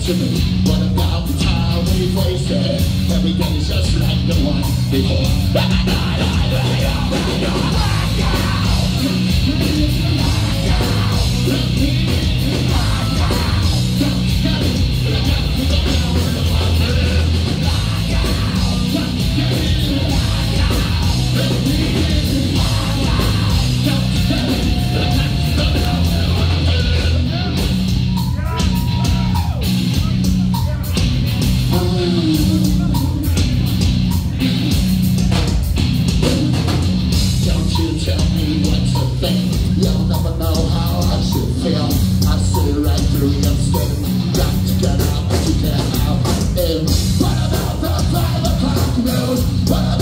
to me. What about the time we faced it? Everything is just like the one before. Look out! Look out! What about